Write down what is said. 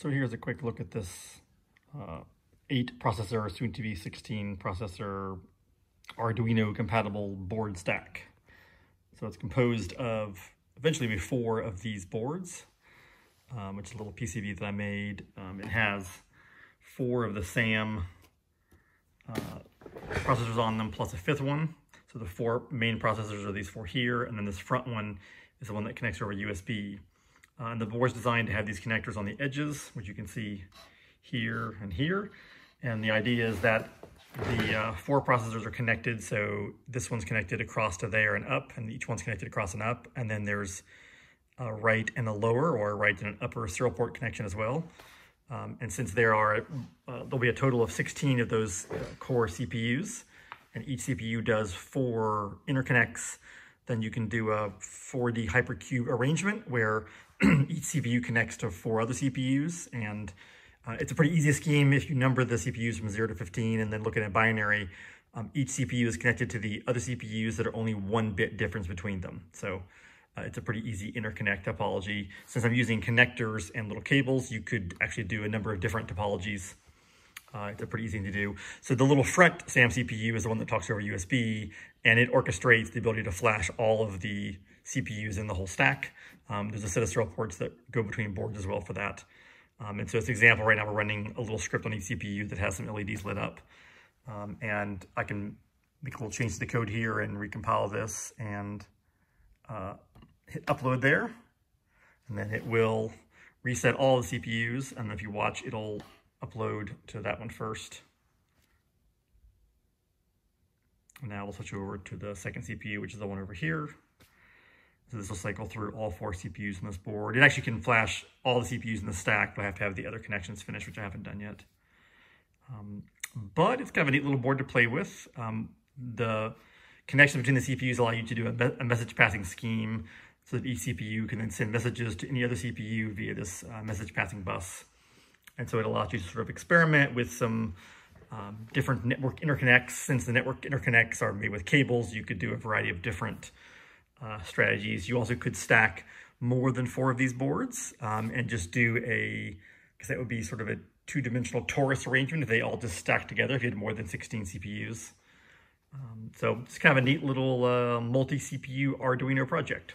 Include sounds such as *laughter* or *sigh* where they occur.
So here's a quick look at this uh, 8 processor, soon to be 16 processor Arduino compatible board stack. So it's composed of eventually four of these boards, um, which is a little PCB that I made. Um, it has four of the SAM uh, processors on them plus a fifth one. So the four main processors are these four here, and then this front one is the one that connects over USB. Uh, and the board's designed to have these connectors on the edges, which you can see here and here. And the idea is that the uh, four processors are connected. So this one's connected across to there and up, and each one's connected across and up. And then there's a right and a lower or a right and an upper serial port connection as well. Um, and since there are, uh, there'll be a total of 16 of those uh, core CPUs, and each CPU does four interconnects, then you can do a 4D hypercube arrangement where *clears throat* each CPU connects to four other CPUs. And uh, it's a pretty easy scheme if you number the CPUs from 0 to 15 and then look at a binary. Um, each CPU is connected to the other CPUs that are only one bit difference between them. So uh, it's a pretty easy interconnect topology. Since I'm using connectors and little cables, you could actually do a number of different topologies. Uh, it's a pretty easy thing to do. So the little front SAM CPU is the one that talks over USB, and it orchestrates the ability to flash all of the CPUs in the whole stack. Um, there's a set of serial ports that go between boards as well for that. Um, and so as an example, right now we're running a little script on each CPU that has some LEDs lit up. Um, and I can make a little change to the code here and recompile this and uh, hit upload there. And then it will reset all the CPUs. And if you watch, it'll upload to that one first. And now we'll switch over to the second CPU, which is the one over here. So this will cycle through all four CPUs on this board. It actually can flash all the CPUs in the stack, but I have to have the other connections finished, which I haven't done yet. Um, but it's kind of a neat little board to play with. Um, the connections between the CPUs allow you to do a, a, message passing scheme so that each CPU can then send messages to any other CPU via this uh, message passing bus. And so it allows you to sort of experiment with some um, different network interconnects. Since the network interconnects are made with cables, you could do a variety of different uh, strategies. You also could stack more than four of these boards um, and just do a, because that would be sort of a two-dimensional torus arrangement if they all just stacked together if you had more than 16 CPUs. Um, so it's kind of a neat little uh, multi-CPU Arduino project.